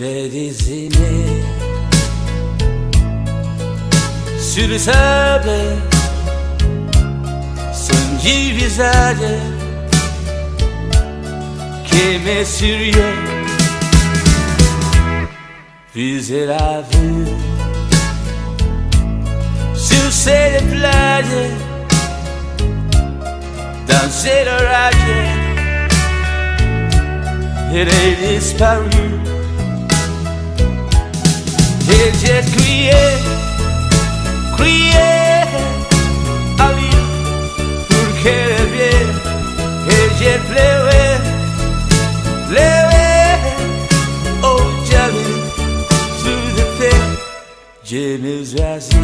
J'ai dessiné sur le sable son petit visage qui m'est sérieux puis elle a vu sur cette plage danser l'orage elle est disparue et j'ai crié, crié à lui pour qu'elle revienne. Et j'ai pleuré, pleuré, oh j'avais tout de fait. J'ai me choisi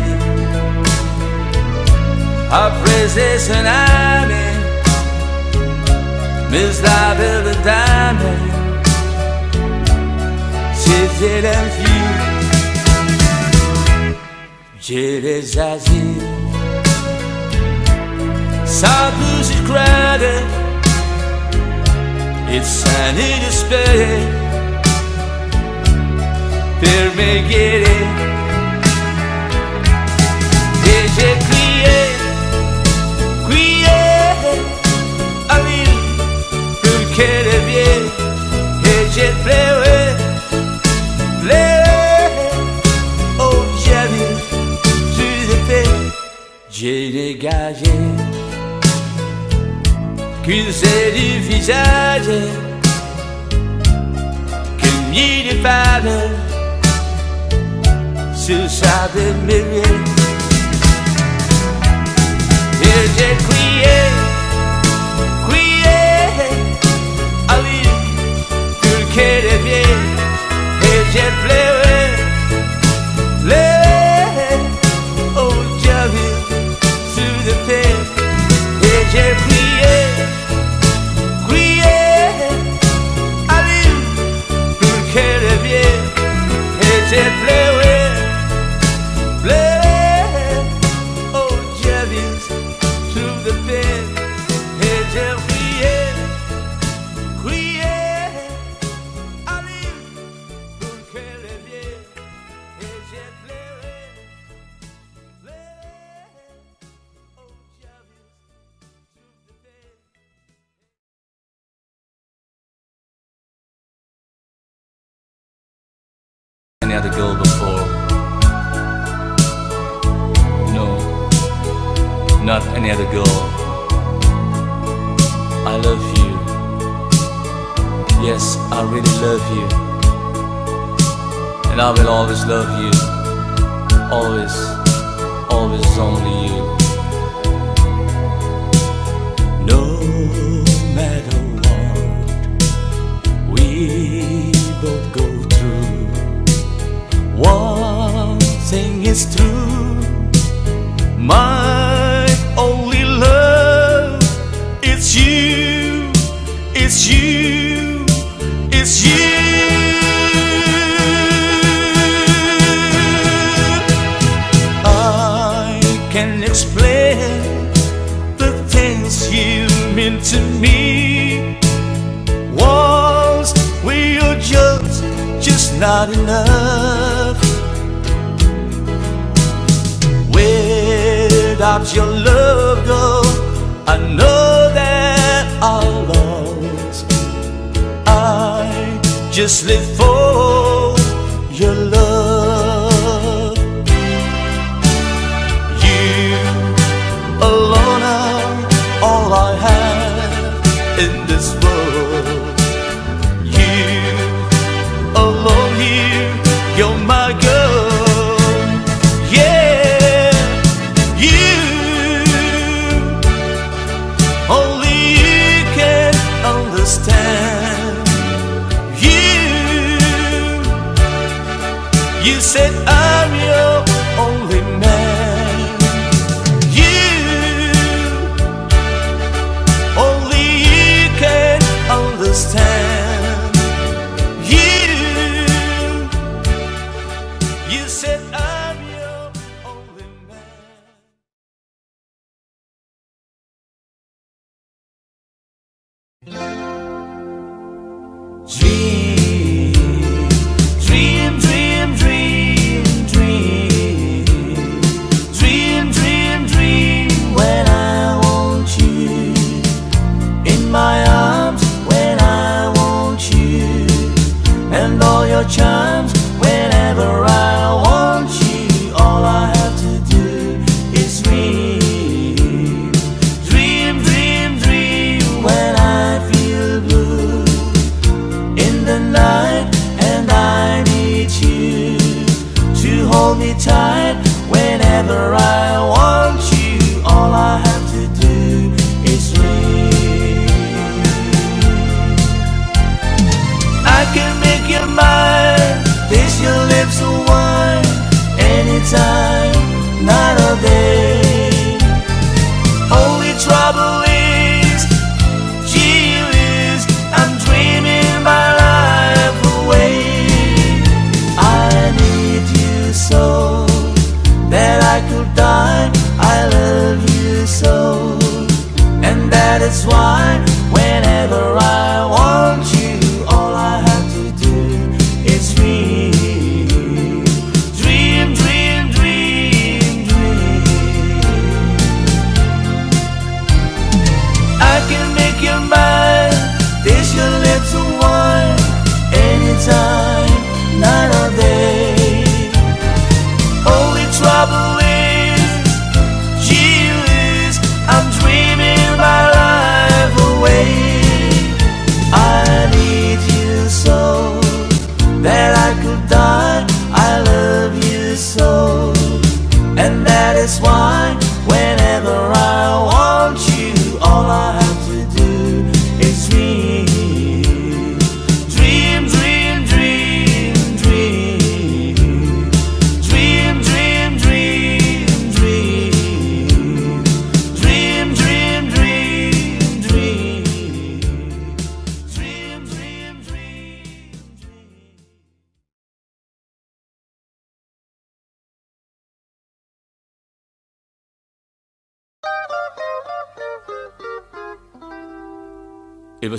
après ces tsunamis, mais la belle dame, c'était l'infini. J'ai les asiles Sans bouger crowded It's sunny despair Per me guérir Et j'ai crié Crié à j'ai dégagé qu'une c'est du visage qu'une nuit de femme sur sa Et j'ai crié, crié à lui pour qu'elle revienne et j'ai pleuré, pleuré, girl before. No, not any other girl. I love you. Yes, I really love you. And I will always love you. Charms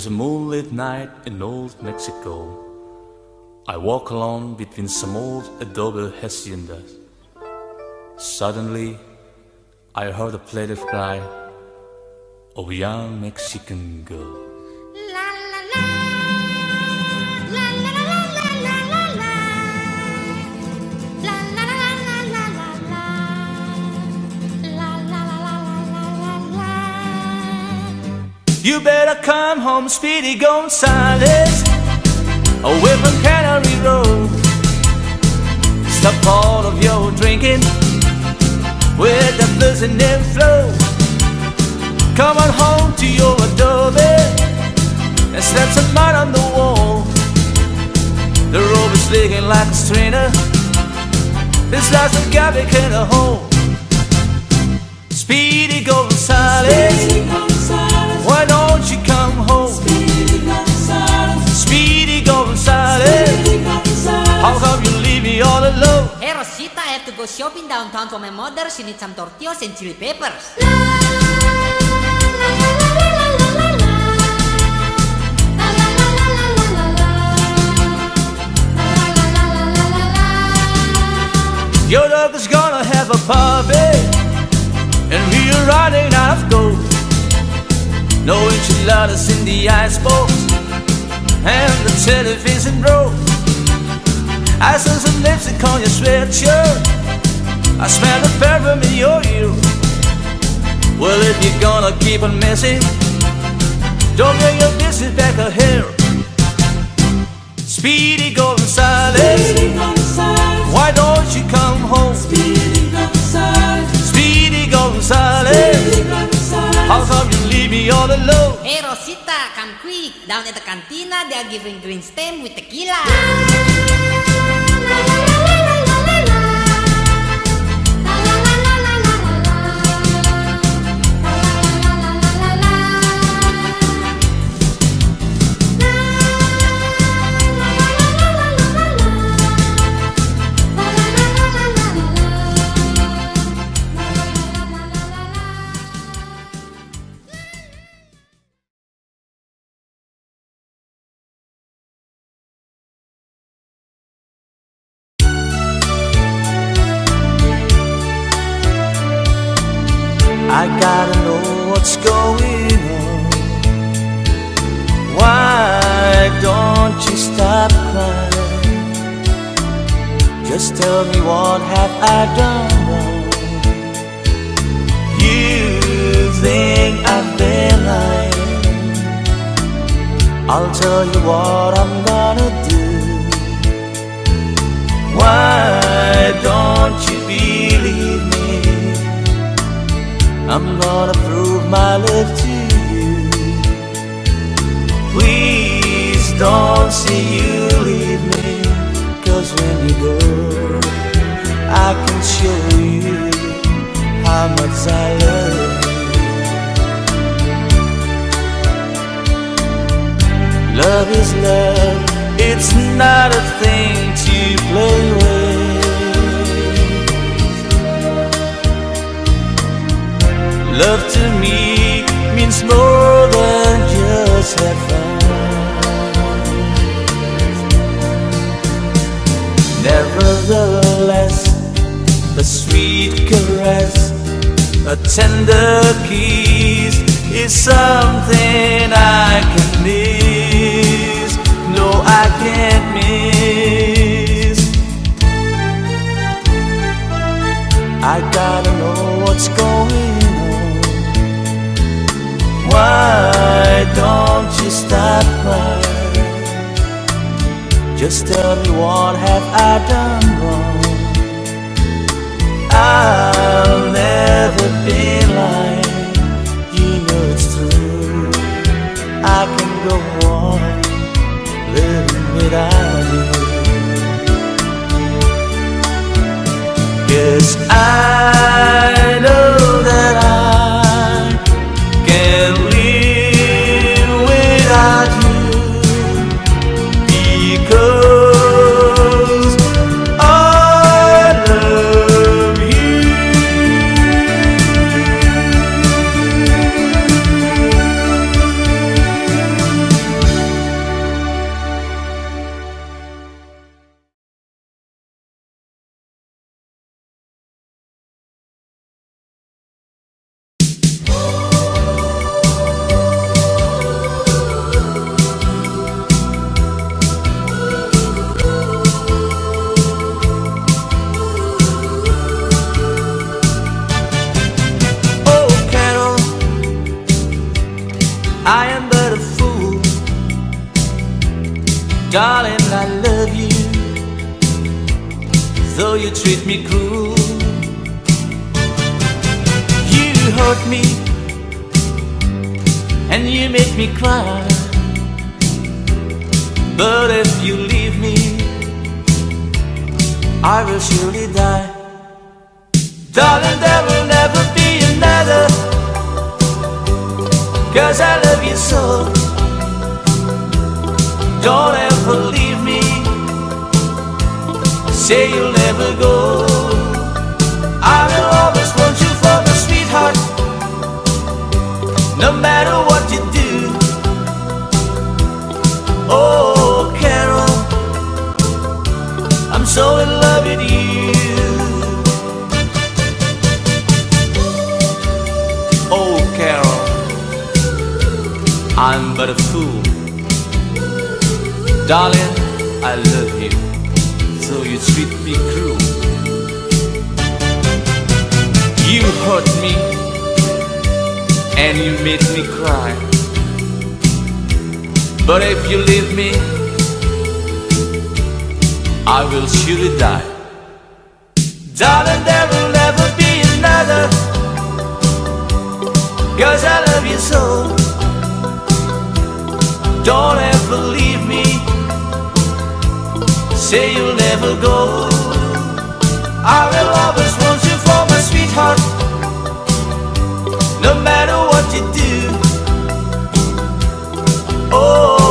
was a moonlit night in old Mexico. I walk along between some old adobe haciendas. Suddenly, I heard a plaintive cry of a young Mexican girl. You better come home, Speedy Gonzales, away from Canary Road. Stop all of your drinking with the blues and flow. Come on home to your adobe and slap some mud on the wall. The robe is leaking like a strainer. This last a garbage in a hole. Speedy Gonzales. Why don't you come home? Speedy Gonzales. How come you leave me all alone? Hey Rosita, I have to go shopping downtown for my mother. She needs some tortillas and chili peppers. Your dog is gonna have a puppy, and we are running out of gold. No enchiladas in the icebox, and the television broke. I saw some lipstick on your sweatshirt. I smell the perfume in your ear. Well, if you're gonna keep on messing, don't bring your business back here. Speedy Gonzales, why don't you come home? Speedy Gonzales, Speedy Gonzales, how come you leave me all alone? Hey Rosita, come quick. Down at the cantina, they are giving green stem with tequila. I'm gonna prove my love to you. Please don't see you leave me. Cause when you go, I can show you how much I love you. Love is love, it's not a thing to play with. Love to me means more than just have fun. Nevertheless, a sweet caress, a tender kiss is something I can miss. No, I can't miss. I gotta know what's going on. Why don't you stop crying? Just tell me what have I done wrong? I'll never be lying. You know it's true. I can go on living without you. Yes, I Darling, there will never be another. Cause I love you so. Don't ever leave me. Say you'll never go. I will always want you for my sweetheart. No matter what a fool. Darling, I love you, so you treat me cruel. You hurt me, and you made me cry. But if you leave me, I will surely die. Darling, there will never be another. Cause I love you so Don't ever leave me. Say you'll never go. I will always want you for my sweetheart. No matter what you do. Oh,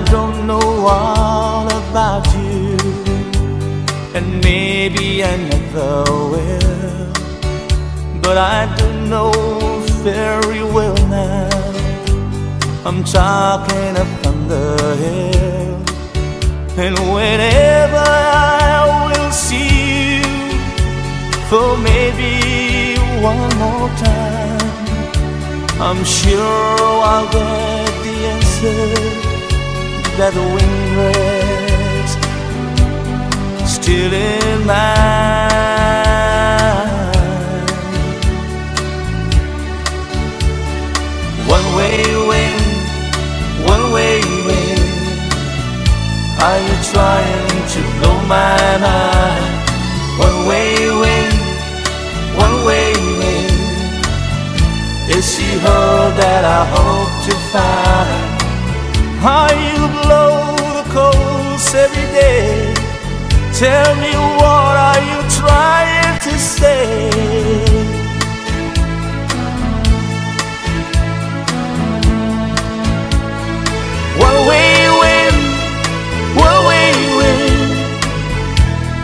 I don't know all about you, and maybe I never will. But I do know very well now I'm talking up on the Hill. And whenever I will see you for maybe one more time, I'm sure I'll get the answer that the wind rays still in mind. One way wind, one way wind. Are you trying to blow my mind? One way wind, one way wind. Is she her that I hope to find? How you blow the coals every day? Tell me what are you trying to say? One way wind, one way wind.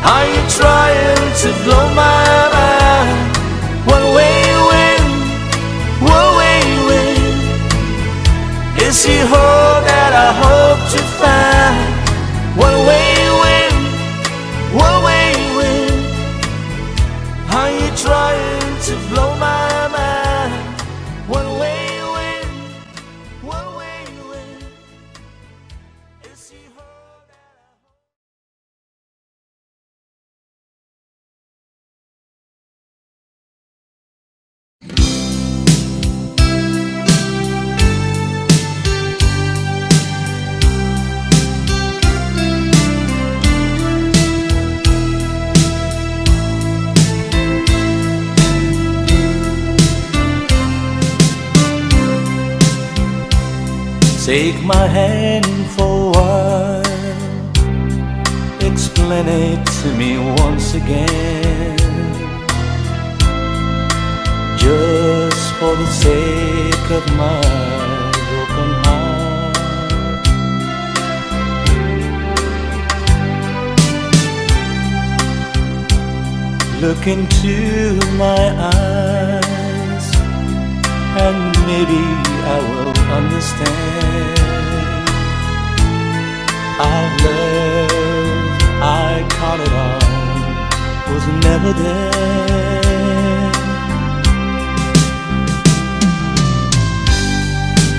Are you trying to blow my mind? One way wind, one way wind. Is I hope to find? My hand for a while, explain it to me once again. Just for the sake of my broken heart. Look into my eyes and maybe I will understand. Our love, I caught it on, was never there.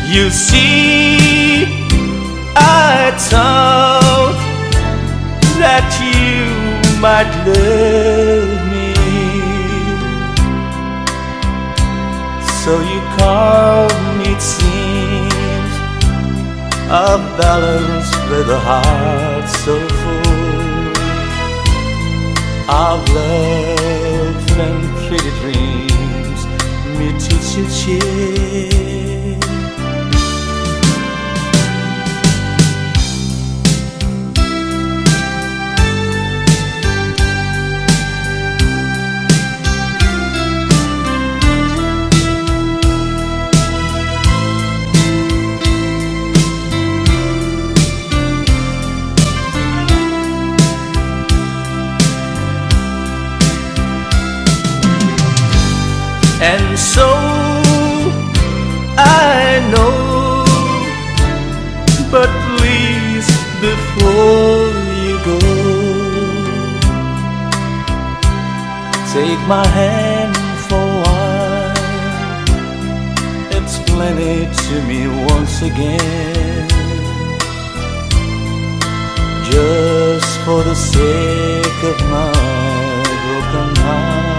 You see, I thought that you might love me. So you called me, it seems, a balance with a heart so full of love and pretty dreams. Me teach you cheer. My hand for a It's plenty to me once again, just for the sake of my broken heart.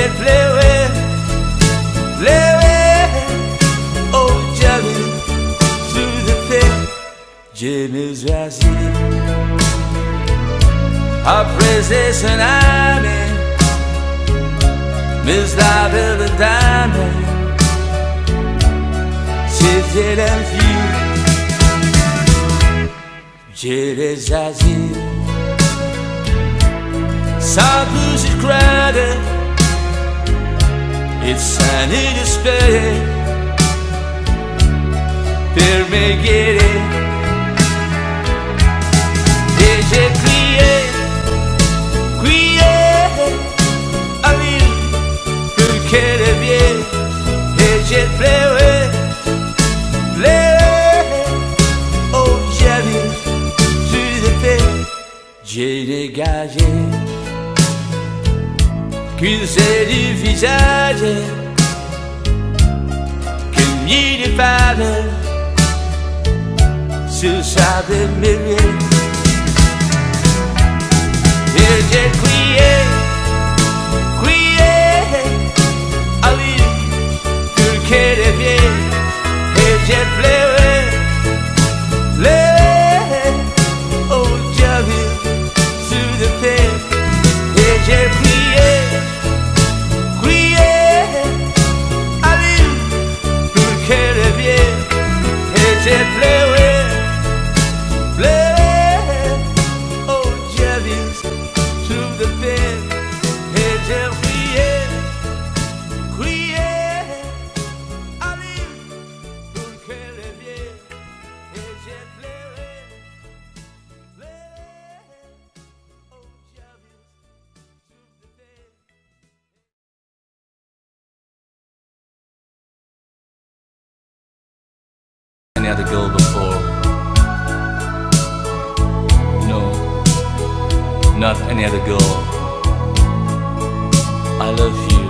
Et j'ai pleuré, pleuré, oh j'avais sous le fait. Je me suis assis après ces tsunamis, mes labios de dame, c'était l'infini. J'ai les asiles sans plus y croire Il s'en est espéré pour me guérir Et j'ai crié, crié Aline pour qu'elle revienne Et j'ai pleuré, pleuré, oh j'avais sur le fait J'ai dégagé Culse du visage Quel mi de femme Sur sa belle Et j'ai crié Crié Ali Tout le quai de Et j'ai pleuré. Et j'ai any other girl before. No, not any other girl. I love you.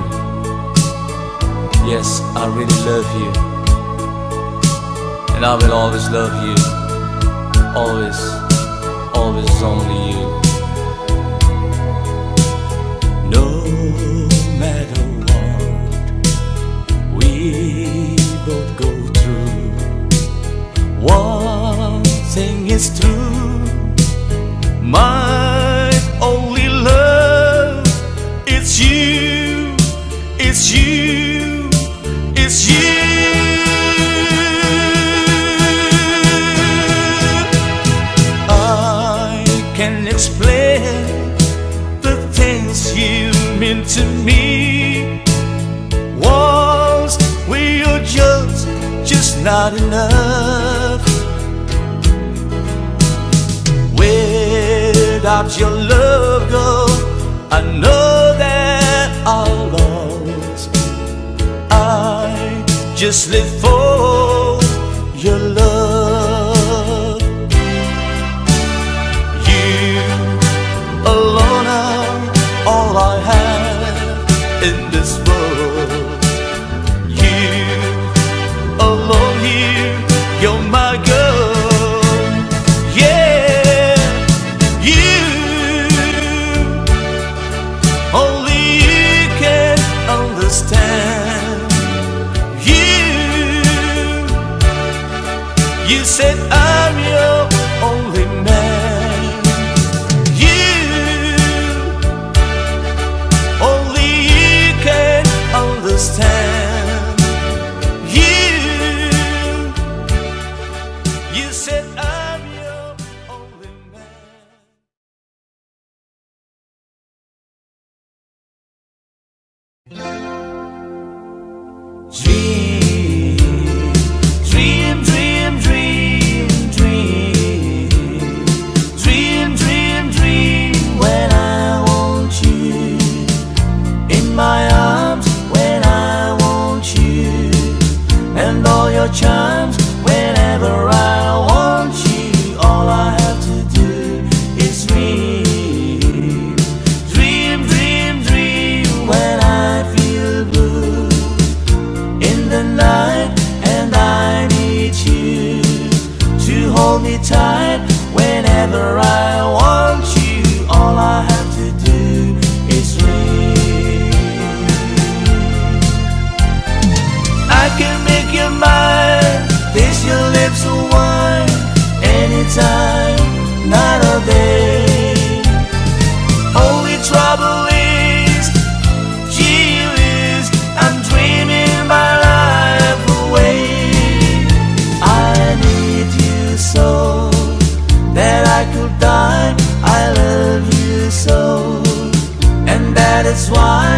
Yes, I really love you. And I will always love you. Always, always only you. It's true. My only love It's you It's you It's you. I can explain The things you mean to me. Once we are just Just not enough. your love go I know that I'll I just live for that's why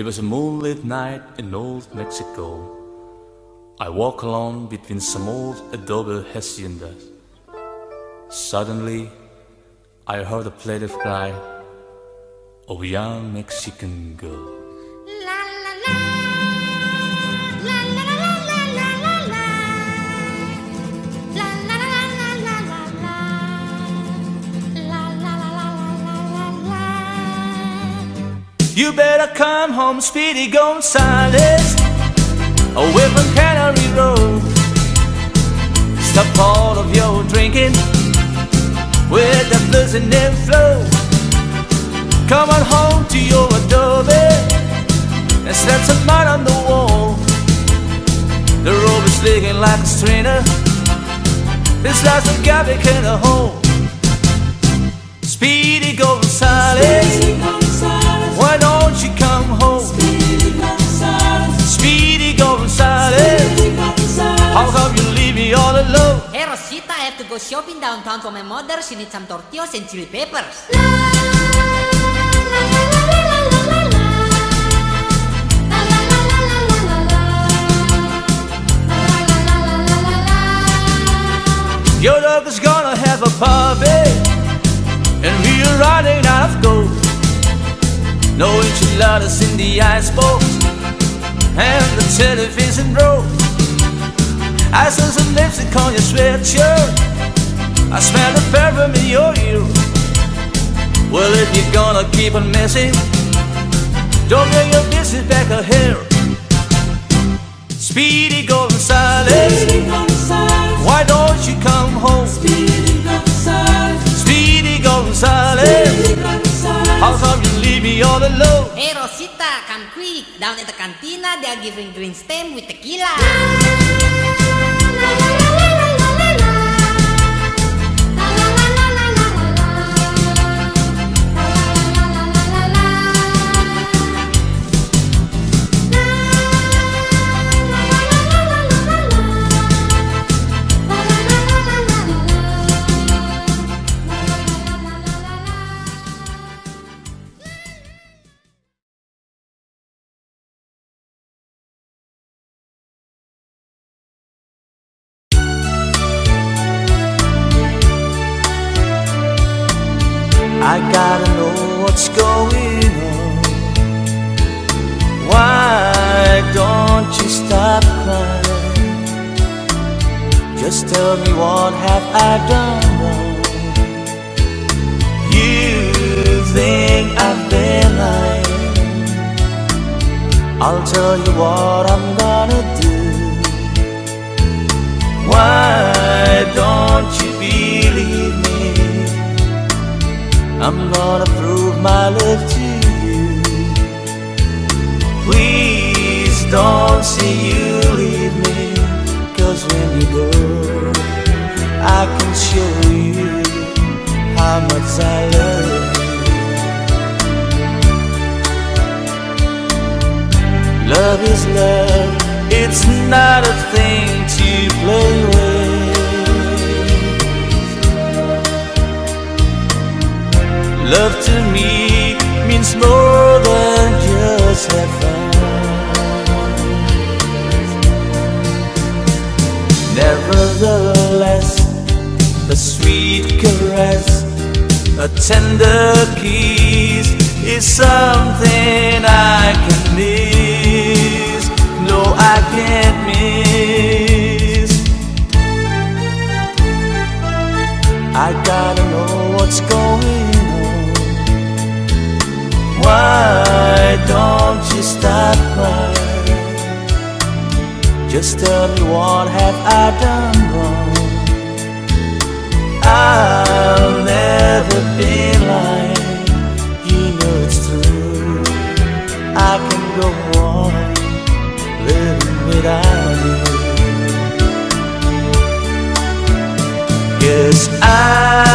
It was a moonlit night in old Mexico. I walk along between some old adobe haciendas. Suddenly, I heard a plaintive cry of a young Mexican girl. You better come home, Speedy Gonzales, away from Tannery Row. Stop all of your drinking with the blues and flow. Come on home to your adobe and slap some mud on the wall. The robe is leaking like a strainer. This life's a garbage in a hole. Speedy Gonzales. Speedy Gonzales. Why don't you come home? Speedy Gonzales. Speedy How come you leave me all alone? Hey Rosita, I have to go shopping downtown for my mother. She needs some tortillas and chili peppers. Your dog is gonna have a puppy And we are running out of gold no enchiladas in the icebox, and the television broke. I saw some lipstick on your sweatshirt. I smell the perfume in your ear. Well, if you're gonna keep on messing, don't bring your business back here. Speedy Gonzales, why don't you come home? Speedy Gonzales, how come you leave me all alone? Hey Rosita, come quick. Down at the cantina, they are giving green stem with tequila. I gotta know what's going on. Why don't you stop crying? Just tell me what have I done wrong? I'll never be lying. You know it's true. I can go on living without Yes, I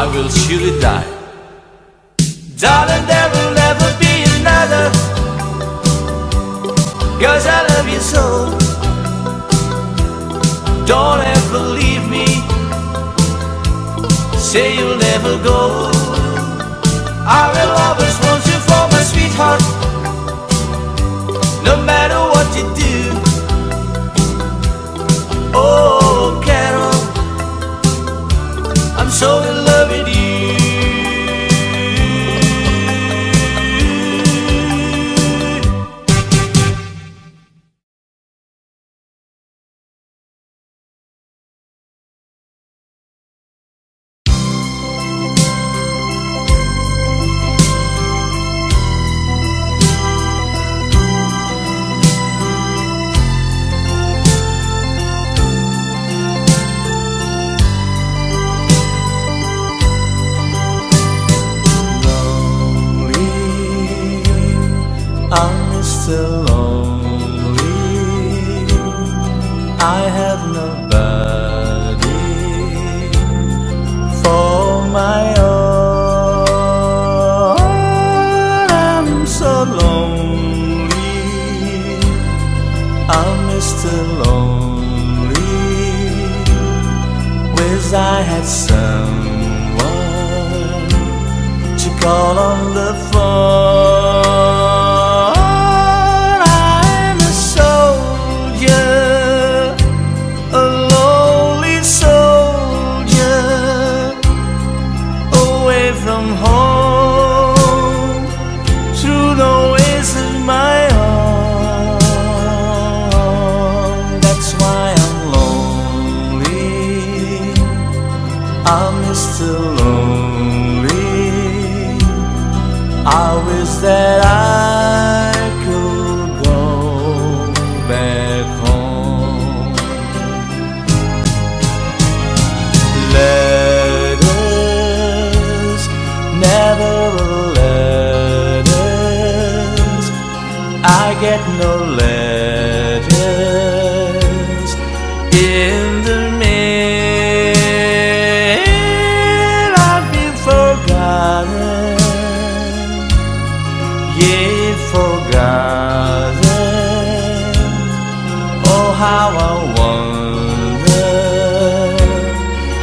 I will surely die. Darling, there will never be another. Cause I love you so. Don't ever leave me. Say you'll never go. I will always want you for my sweetheart. No matter what you do. Oh, Carol, I'm so in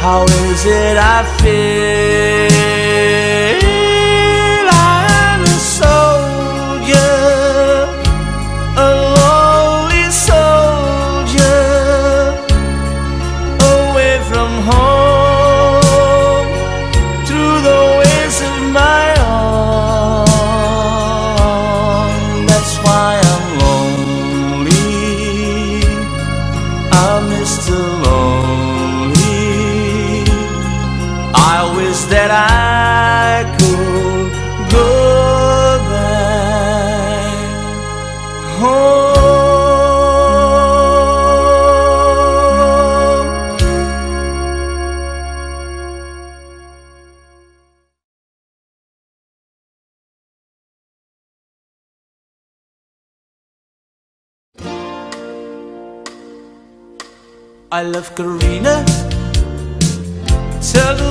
How is it I feel? I love Karina. Tell her.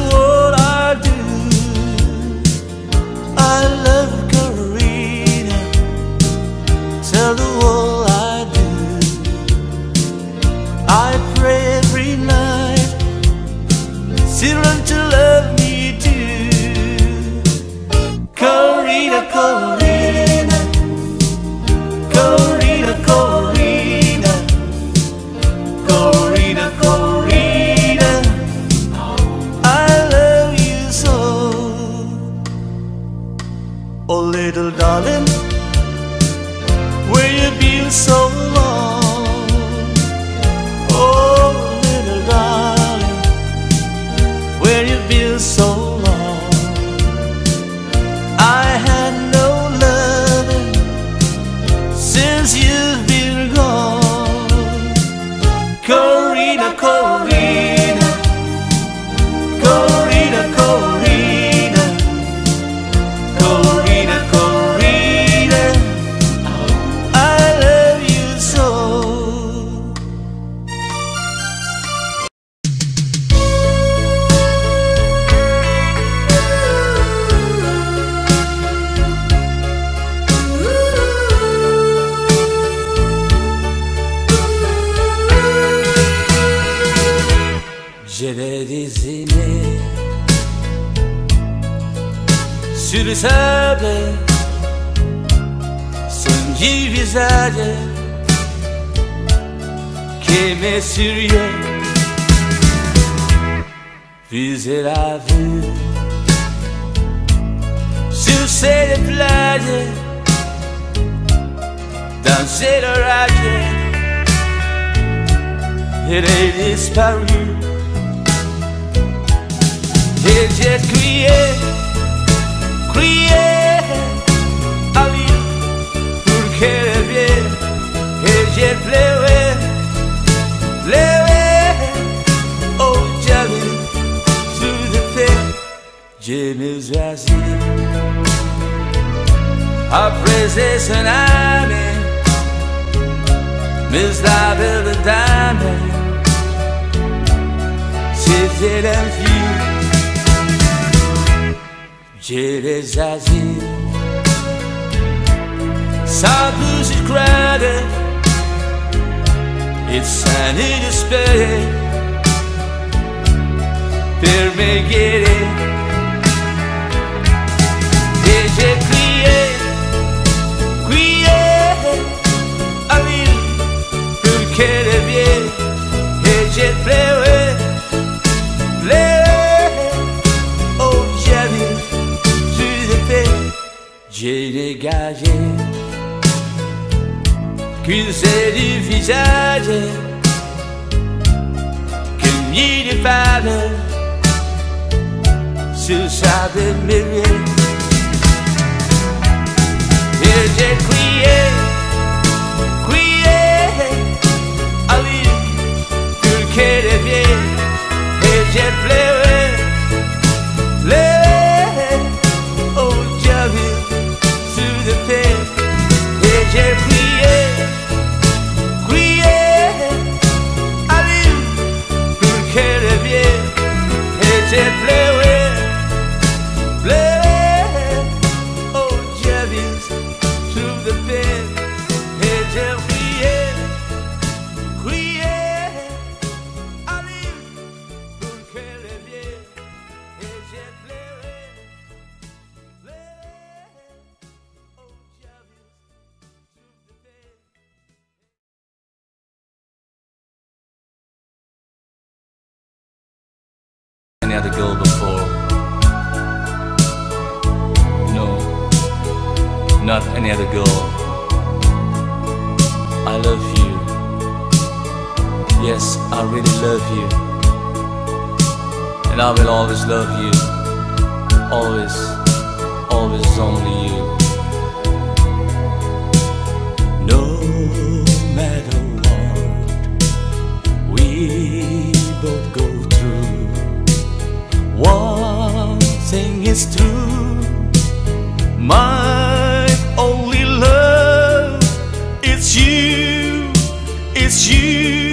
M'est sérieux. Visez la vue. Sur ces plages. Danser le rage. Il est disparu et j'ai crié crié à lui pour qu'elle revienne et j'ai pleuré pleuré oh j'avais tout de fait j'ai mes choisi après ces tsunamis Miss la belle dame C'était l'infini J'ai les asiles Sans plus de credit It's an despair Per me guérir Et j'ai crié Crié à l'île pour qu'elle revienne Et j'ai pleuré Pleuré. Oh j'avais J'ai dégagé Qu'une c'est du visage Que ni des femmes Sur sa belle mérière Et j'ai crié, crié Aline pour Yes, I really love you. And I will always love you. Always, always only you. No matter what we both go through. One thing is true, my only love, it's you, it's you,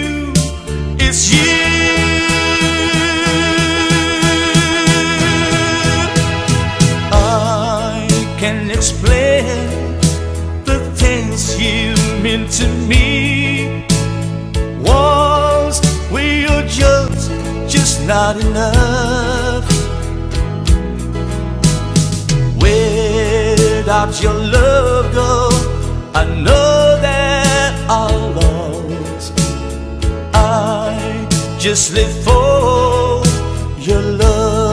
not enough. Without your love, girl, I know that I'm lost. I just live for your love.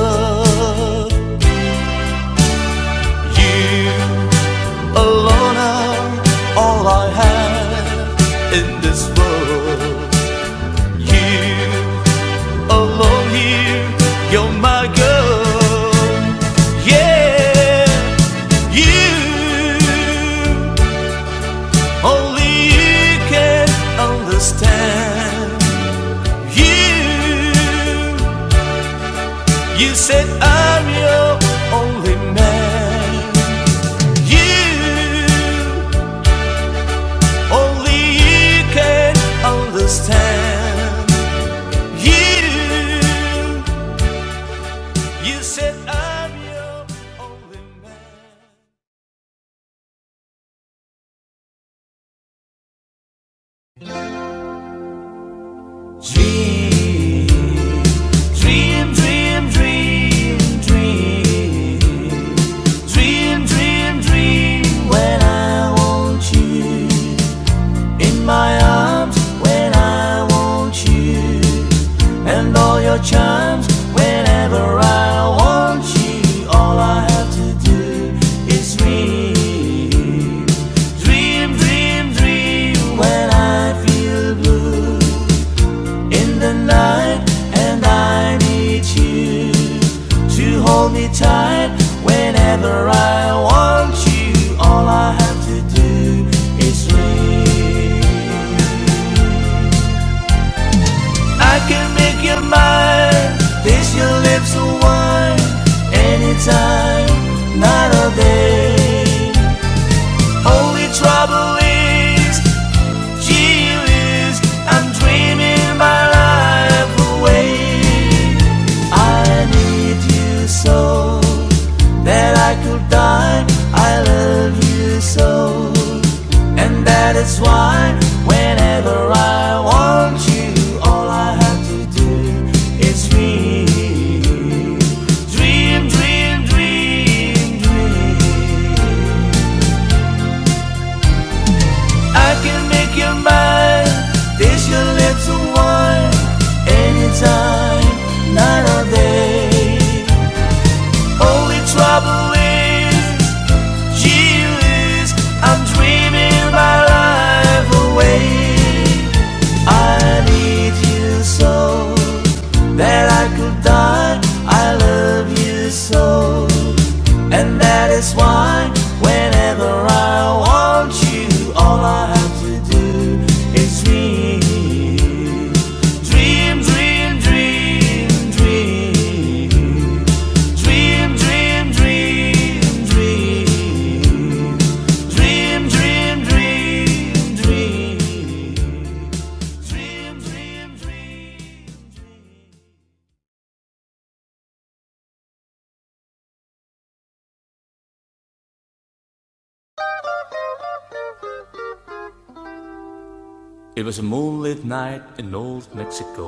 In old Mexico.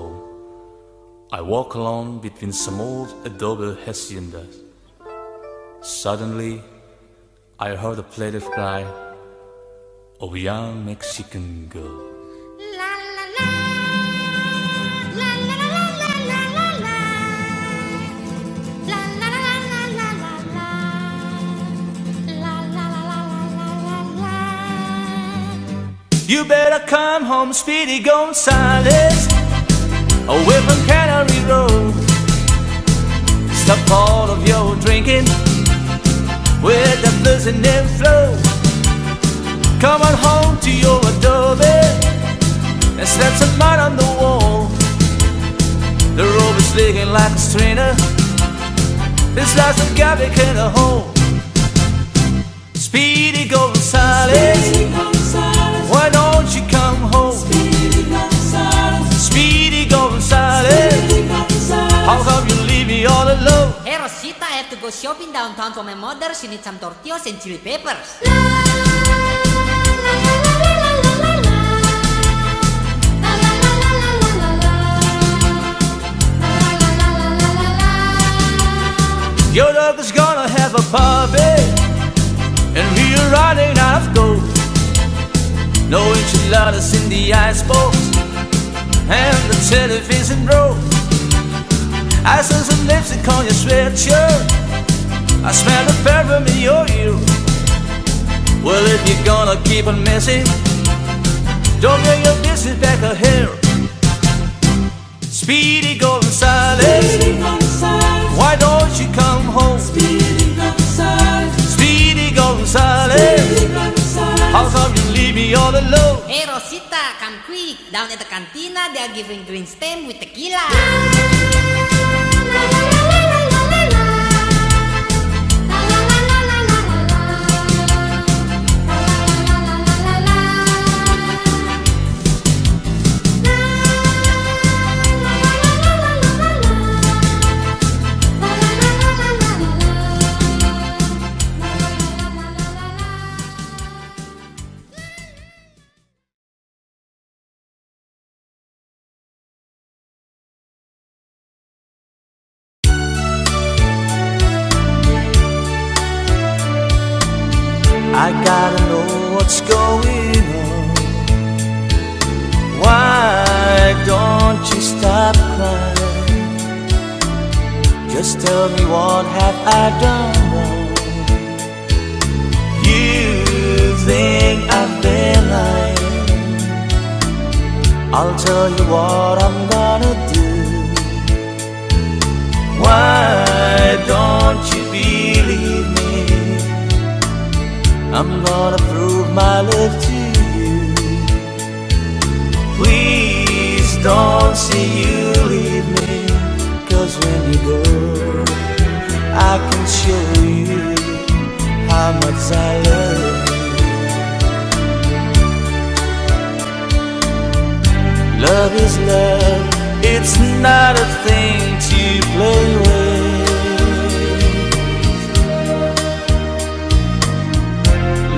I walk along between some old adobe haciendas. Suddenly, I heard a plaintive cry of a young Mexican girl. You better come home, Speedy Gonzales, away from Canary Road. Stop all of your drinking with the blues and flow. Come on home to your adobe and slap some mud on the wall. The robe is leaking like a strainer. This last a garbage in a hole. Speedy Gonzales. Go shopping downtown for my mother. She needs some tortillas and chili peppers. Your dog is gonna have a puppy, and we're running out of gold. No enchiladas in the icebox, and the television broke. I saw some lipstick on your sweatshirt. I smell the perfume in your ear. Well, if you're gonna keep on messing, don't bring your business back here. Speedy Gonzales, why don't you come home? Speedy Gonzales, Speedy Gonzales, how come you leave me all alone? Hey Rosita, come quick. Down at the cantina, they are giving green stem with tequila.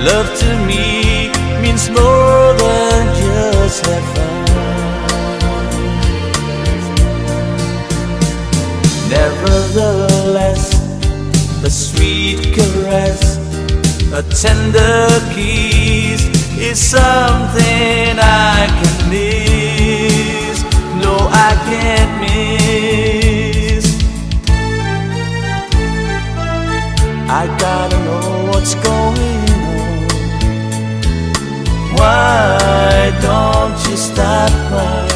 Love to me means more than just have fun. Nevertheless, a sweet caress, a tender kiss is something I can miss. No, I can't miss. I gotta know what's going. Why don't you stop crying?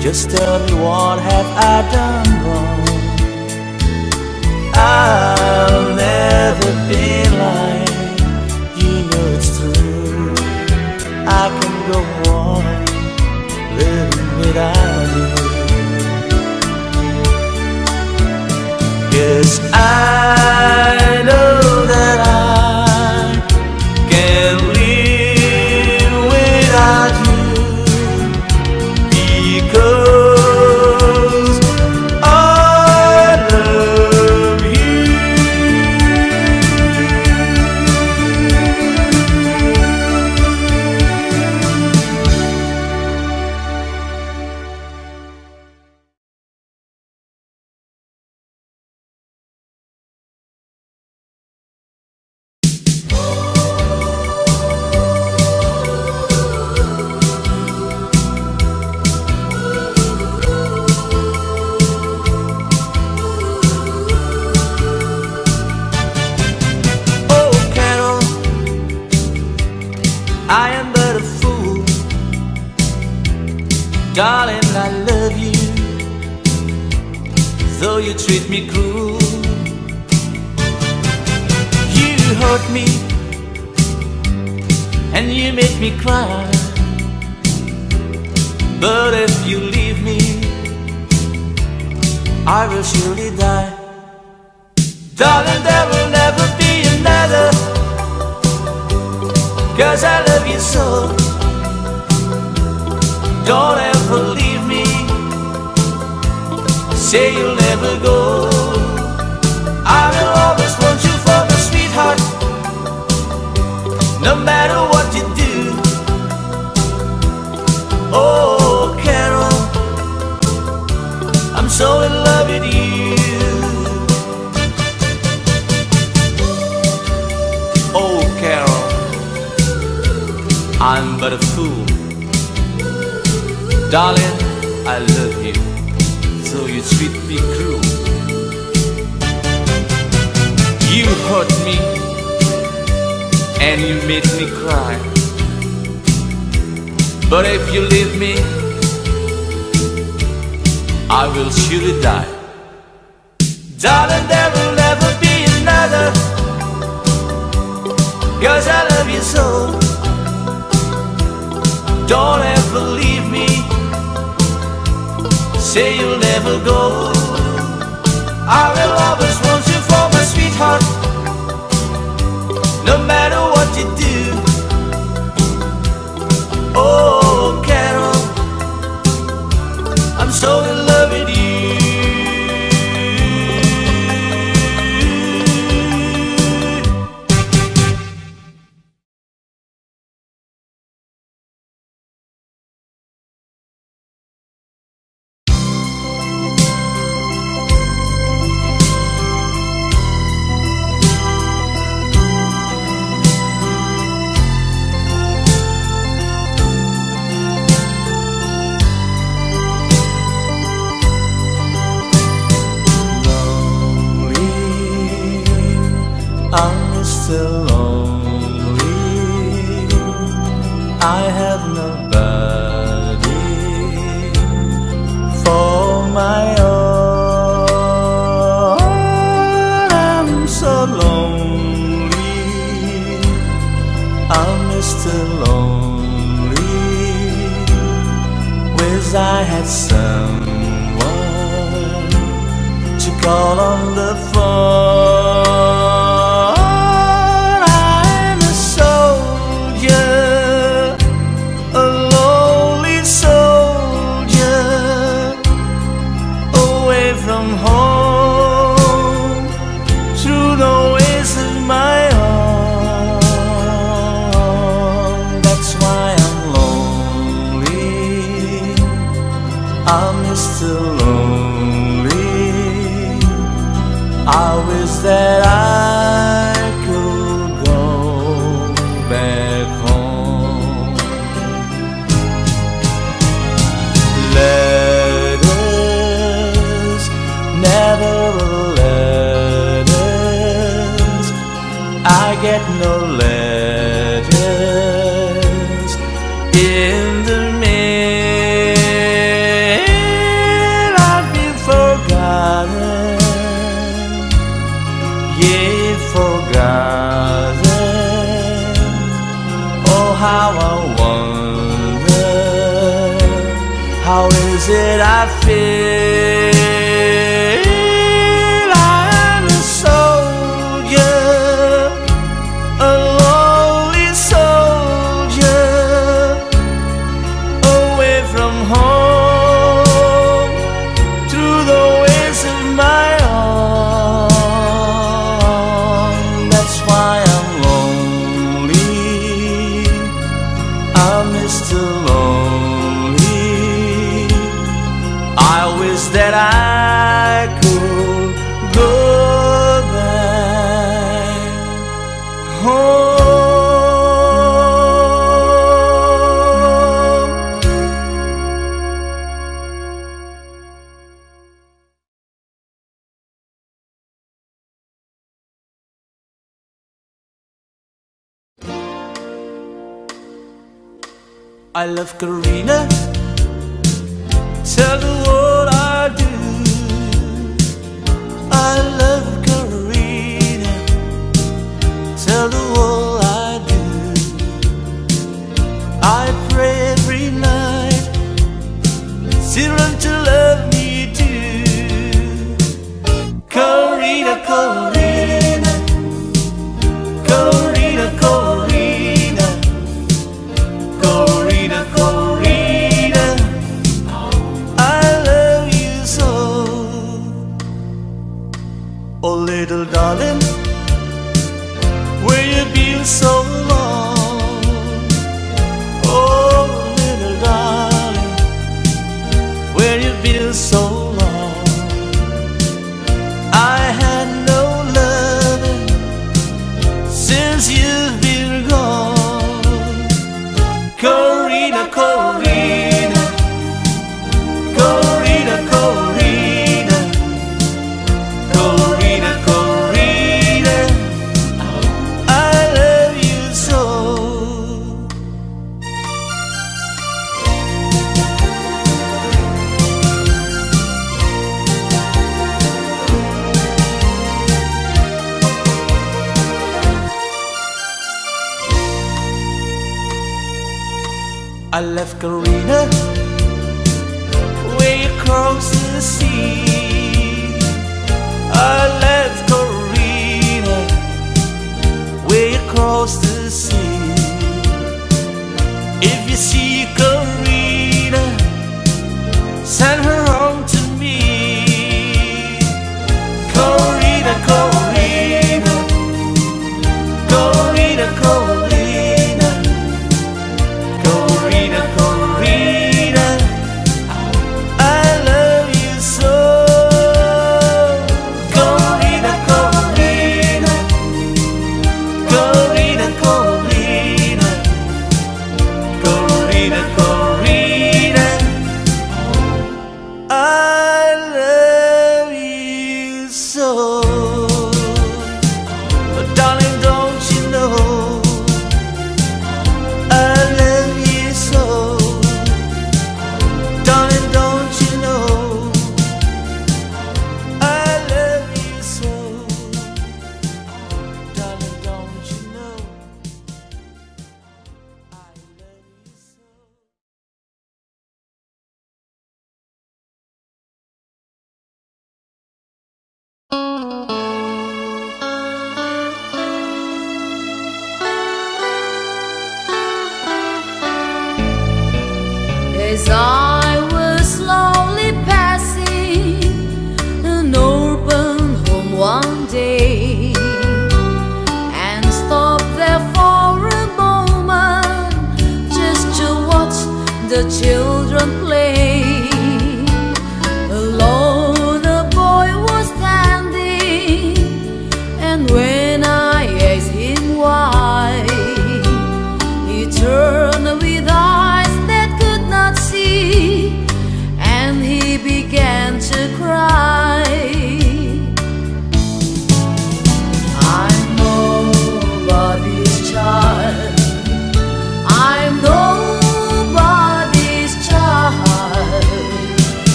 Just tell me what have I done wrong? I'll never be Darling, I love you, so you treat me cruel. You hurt me, and you made me cry. But if you leave me, I will surely die. Darling, there will never be another. Cause I love you so Don't ever leave Say you'll never go. I will always want you for my sweetheart No matter what you do. Oh, Carol I'm so in love several letters I get no letters I left Karina way across the sea. I left Karina way across the sea. If you see Karina.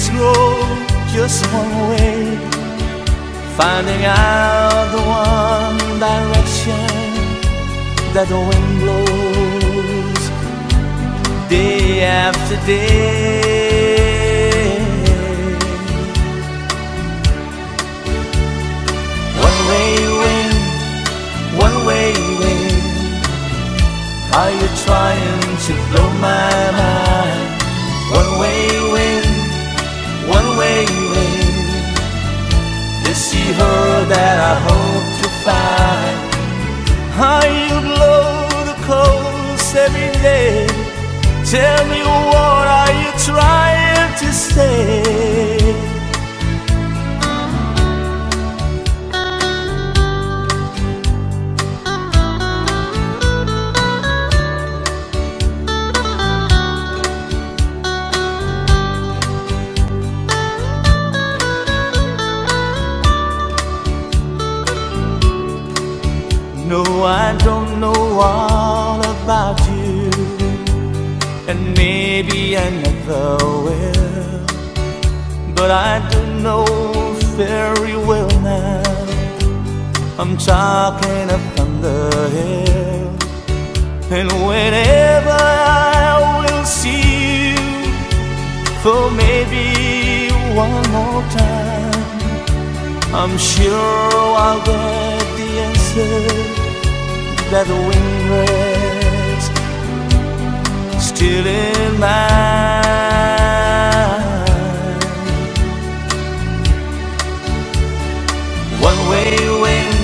Trees grow just one way, finding out the one direction that the wind blows day after day. One way wind, one way wind. Are you trying to blow my mind? One way wind, one way wind. Is she her that I hope to find? How you blow the coast every day? Tell me what are you trying to say? I don't know all about you, and maybe I never will. But I do know very well now. I'm talking up on the hill, and whenever I will see you for maybe one more time. I'm sure I'll get the answer that the wind rests still in mine. One way wind,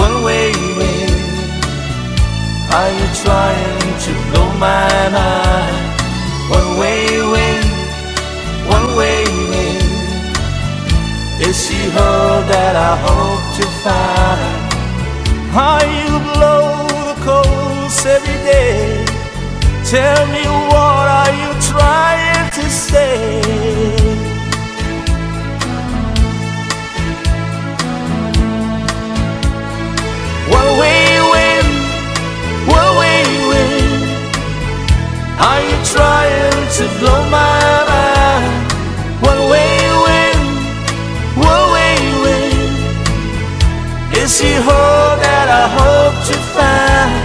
one way wind. Are you trying to blow my mind? One way wind, one way wind. Is she her that I hope to find? How you blow the coast every day? Tell me what are you trying to say? One way wind, one way wind. Are you trying to blow my mind? One way wind, one way wind. Is she her that I hope to find